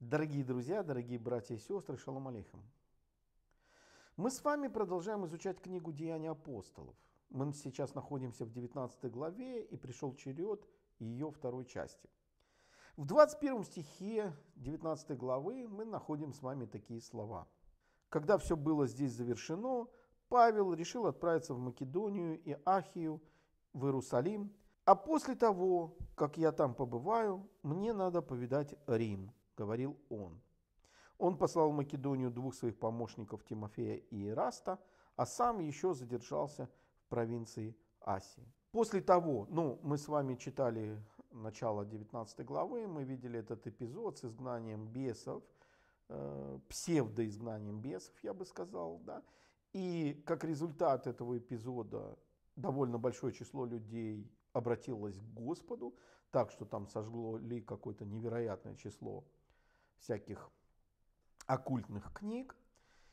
Дорогие друзья, дорогие братья и сестры, шалом алейхам. Мы с вами продолжаем изучать книгу «Деяния апостолов». Мы сейчас находимся в 19 главе, и пришел черед ее второй части. В 21 стихе 19 главы мы находим с вами такие слова. Когда все было здесь завершено, Павел решил отправиться в Македонию и Ахию, в Иерусалим, а после того, как я там побываю, мне надо повидать Рим – говорил он. Он послал в Македонию двух своих помощников Тимофея и Ираста, а сам еще задержался в провинции Асии. После того, ну, мы с вами читали начало 19 главы, мы видели этот эпизод с изгнанием бесов, э, псевдоизгнанием бесов, я бы сказал, да. И как результат этого эпизода довольно большое число людей обратилось к Господу, так что там сожгло ли какое-то невероятное число всяких оккультных книг.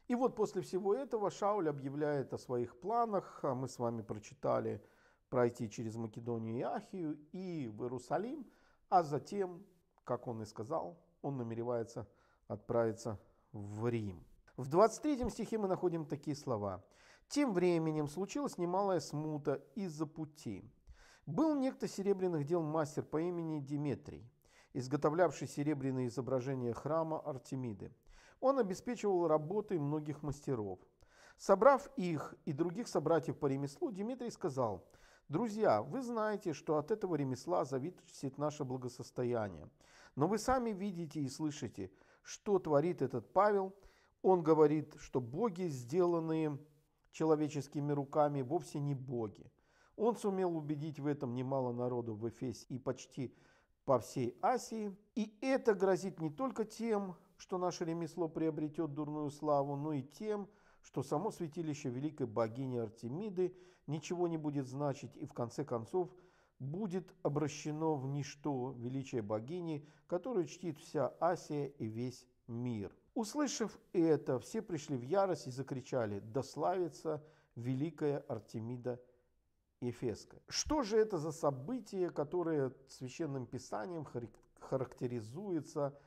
И вот после всего этого Шауль объявляет о своих планах. А мы с вами прочитали пройти через Македонию и Ахию и в Иерусалим, а затем, как он и сказал, он намеревается отправиться в Рим. В 23 стихе мы находим такие слова. «Тем временем случилась немалая смута из-за пути. Был некто серебряных дел мастер по имени Диметрий, изготовлявший серебряные изображения храма Артемиды. Он обеспечивал работой многих мастеров. Собрав их и других собратьев по ремеслу, Дмитрий сказал, «Друзья, вы знаете, что от этого ремесла зависит наше благосостояние. Но вы сами видите и слышите, что творит этот Павел. Он говорит, что боги, сделанные человеческими руками, вовсе не боги. Он сумел убедить в этом немало народу в Эфесе и почти по всей Асии. И это грозит не только тем, что наше ремесло приобретет дурную славу, но и тем, что само святилище великой богини Артемиды ничего не будет значить и в конце концов будет обращено в ничто величие богини, которую чтит вся Асия и весь мир. Услышав это, все пришли в ярость и закричали «Да славится великая Артемида Ефеска. Что же это за событие, которое священным писанием характеризуется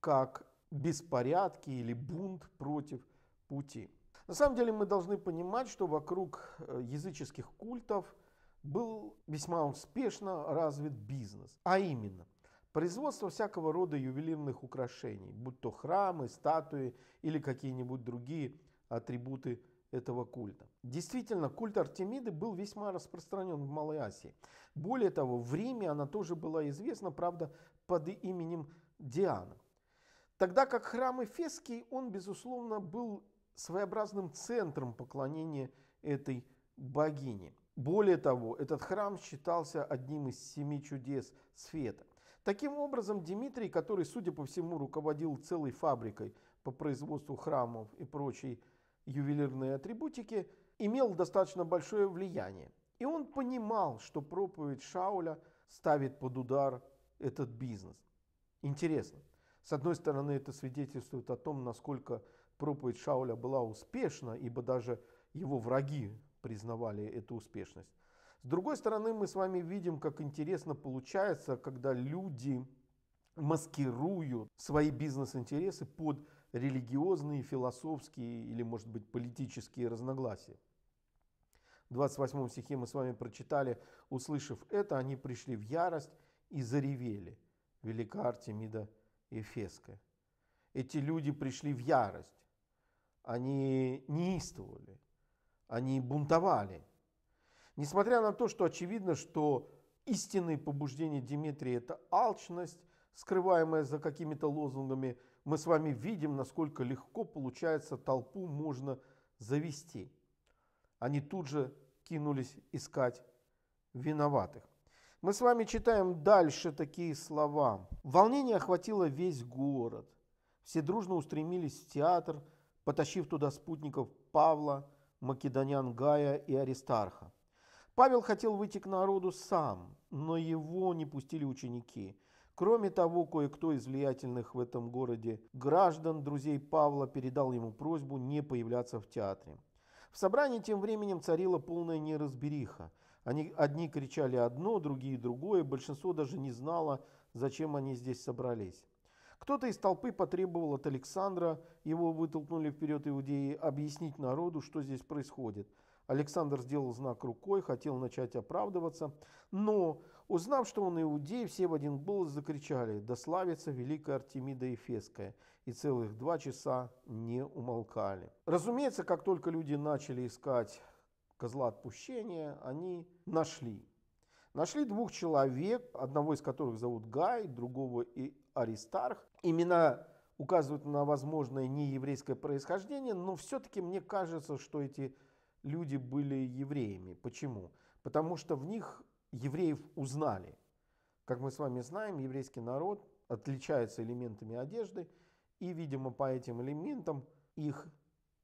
как беспорядки или бунт против пути? На самом деле мы должны понимать, что вокруг э, языческих культов был весьма успешно развит бизнес, а именно производство всякого рода ювелирных украшений, будь то храмы, статуи или какие-нибудь другие атрибуты этого культа. Действительно, культ Артемиды был весьма распространен в Малой Азии. Более того, в Риме она тоже была известна, правда, под именем Диана. Тогда как храм Эфесский, он, безусловно, был своеобразным центром поклонения этой богини. Более того, этот храм считался одним из семи чудес света. Таким образом, Дмитрий, который, судя по всему, руководил целой фабрикой по производству храмов и прочей ювелирные атрибутики, имел достаточно большое влияние. И он понимал, что проповедь Шауля ставит под удар этот бизнес. Интересно. С одной стороны, это свидетельствует о том, насколько проповедь Шауля была успешна, ибо даже его враги признавали эту успешность. С другой стороны, мы с вами видим, как интересно получается, когда люди маскируют свои бизнес-интересы под религиозные, философские или, может быть, политические разногласия. В 28 стихе мы с вами прочитали, услышав это, они пришли в ярость и заревели. Велика Артемида Ефеская. Эти люди пришли в ярость. Они неистовали. Они бунтовали. Несмотря на то, что очевидно, что истинные побуждения Дмитрия – это алчность, скрываемая за какими-то лозунгами, мы с вами видим, насколько легко получается толпу можно завести. Они тут же кинулись искать виноватых. Мы с вами читаем дальше такие слова. Волнение охватило весь город. Все дружно устремились в театр, потащив туда спутников Павла, Македонян Гая и Аристарха. Павел хотел выйти к народу сам, но его не пустили ученики – Кроме того, кое-кто из влиятельных в этом городе граждан, друзей Павла, передал ему просьбу не появляться в театре. В собрании тем временем царила полная неразбериха. Они, одни кричали одно, другие другое, большинство даже не знало, зачем они здесь собрались. Кто-то из толпы потребовал от Александра, его вытолкнули вперед иудеи, объяснить народу, что здесь происходит. Александр сделал знак рукой, хотел начать оправдываться, но, узнав, что он иудей, все в один голос закричали «Да славится великая Артемида Ефесская!» и целых два часа не умолкали. Разумеется, как только люди начали искать козла отпущения, они нашли. Нашли двух человек, одного из которых зовут Гай, другого и Аристарх. Имена указывают на возможное нееврейское происхождение, но все-таки мне кажется, что эти люди были евреями. Почему? Потому что в них евреев узнали. Как мы с вами знаем, еврейский народ отличается элементами одежды, и, видимо, по этим элементам их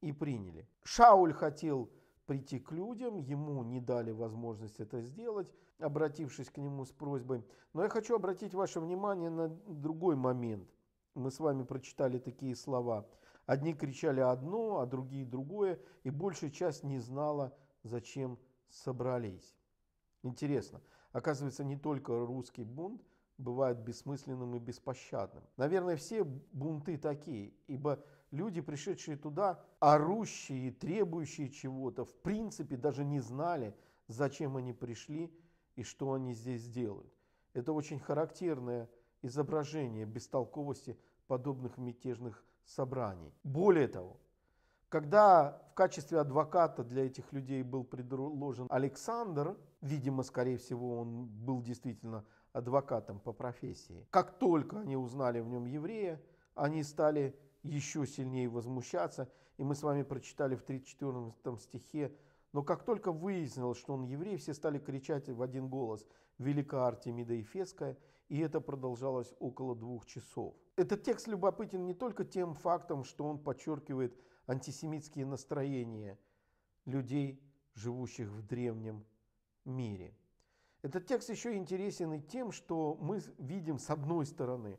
и приняли. Шауль хотел прийти к людям, ему не дали возможность это сделать, обратившись к нему с просьбой. Но я хочу обратить ваше внимание на другой момент. Мы с вами прочитали такие слова. Одни кричали одно, а другие другое, и большая часть не знала, зачем собрались. Интересно, оказывается, не только русский бунт бывает бессмысленным и беспощадным. Наверное, все бунты такие, ибо люди, пришедшие туда, орущие, требующие чего-то, в принципе даже не знали, зачем они пришли и что они здесь делают. Это очень характерное изображение бестолковости подобных мятежных собраний. Более того, когда в качестве адвоката для этих людей был предложен Александр, видимо, скорее всего, он был действительно адвокатом по профессии, как только они узнали в нем еврея, они стали еще сильнее возмущаться. И мы с вами прочитали в 34 стихе, но как только выяснилось, что он еврей, все стали кричать в один голос «Велика Артемида Ефесская», и это продолжалось около двух часов. Этот текст любопытен не только тем фактом, что он подчеркивает антисемитские настроения людей, живущих в древнем мире. Этот текст еще интересен и тем, что мы видим с одной стороны,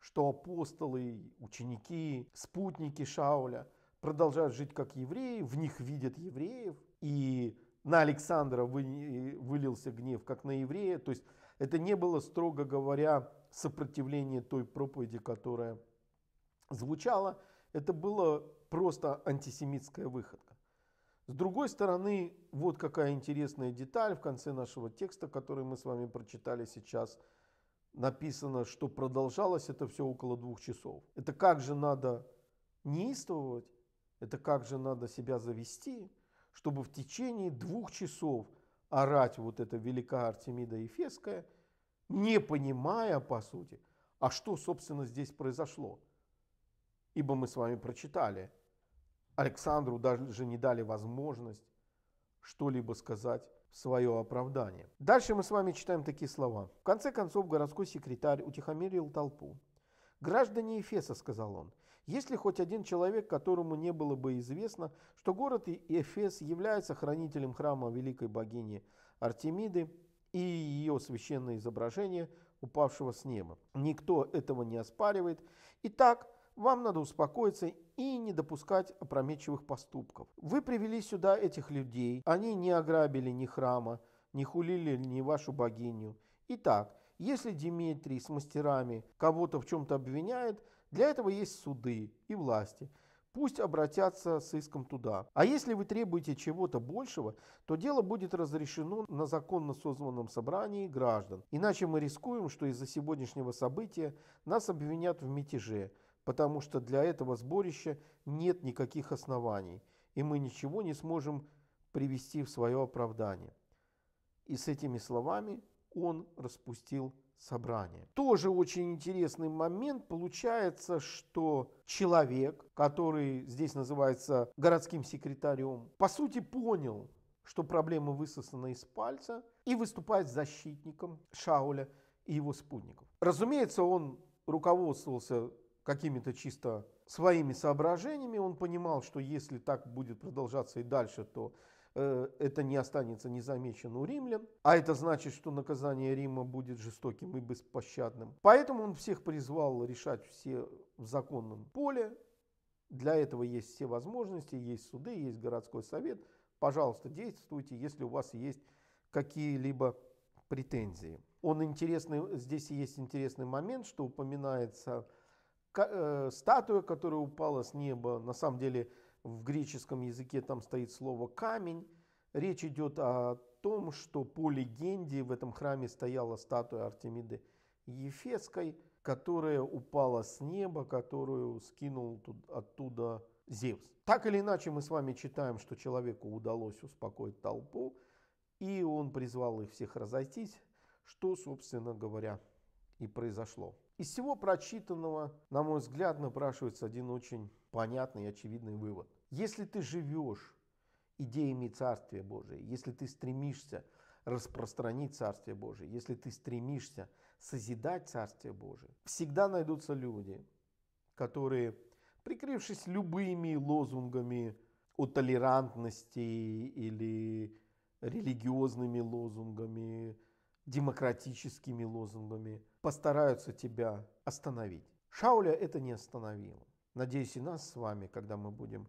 что апостолы, ученики, спутники Шауля продолжают жить как евреи, в них видят евреев, и на Александра вылился гнев как на еврея. То есть это не было, строго говоря, сопротивление той проповеди, которая звучала. Это было просто антисемитская выходка. С другой стороны, вот какая интересная деталь в конце нашего текста, который мы с вами прочитали сейчас. Написано, что продолжалось это все около двух часов. Это как же надо неистовывать, это как же надо себя завести, чтобы в течение двух часов орать вот это велика Артемида Ефесская, не понимая, по сути, а что, собственно, здесь произошло. Ибо мы с вами прочитали – Александру даже не дали возможность что-либо сказать в свое оправдание. Дальше мы с вами читаем такие слова. В конце концов городской секретарь утихомирил толпу. «Граждане Ефеса», — сказал он, — «если хоть один человек, которому не было бы известно, что город Эфес является хранителем храма великой богини Артемиды и ее священное изображение, упавшего с неба. Никто этого не оспаривает. Итак, вам надо успокоиться и не допускать опрометчивых поступков. Вы привели сюда этих людей, они не ограбили ни храма, не хулили ни вашу богиню. Итак, если Димитрий с мастерами кого-то в чем-то обвиняет, для этого есть суды и власти. Пусть обратятся с иском туда. А если вы требуете чего-то большего, то дело будет разрешено на законно созванном собрании граждан. Иначе мы рискуем, что из-за сегодняшнего события нас обвинят в мятеже – потому что для этого сборища нет никаких оснований, и мы ничего не сможем привести в свое оправдание. И с этими словами он распустил собрание. Тоже очень интересный момент. Получается, что человек, который здесь называется городским секретарем, по сути понял, что проблема высосана из пальца и выступает защитником Шауля и его спутников. Разумеется, он руководствовался какими-то чисто своими соображениями. Он понимал, что если так будет продолжаться и дальше, то это не останется незамеченным у римлян. А это значит, что наказание Рима будет жестоким и беспощадным. Поэтому он всех призвал решать все в законном поле. Для этого есть все возможности, есть суды, есть городской совет. Пожалуйста, действуйте, если у вас есть какие-либо претензии. Он интересный, здесь есть интересный момент, что упоминается э, статуя, которая упала с неба, на самом деле в греческом языке там стоит слово камень. Речь идет о том, что по легенде в этом храме стояла статуя Артемиды Ефесской, которая упала с неба, которую скинул оттуда Зевс. Так или иначе, мы с вами читаем, что человеку удалось успокоить толпу, и он призвал их всех разойтись, что, собственно говоря, и произошло. Из всего прочитанного, на мой взгляд, напрашивается один очень понятный и очевидный вывод. Если ты живешь идеями Царствия Божия, если ты стремишься распространить Царствие Божие, если ты стремишься созидать Царствие Божие, всегда найдутся люди, которые, прикрывшись любыми лозунгами о толерантности или религиозными лозунгами, демократическими лозунгами, постараются тебя остановить. Шауля это не остановило. Надеюсь, и нас с вами, когда мы будем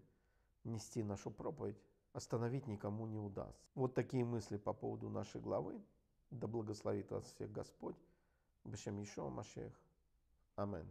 нести нашу проповедь, остановить никому не удастся. Вот такие мысли по поводу нашей главы. Да благословит вас всех Господь. Бешем Ишо Машех. Амин.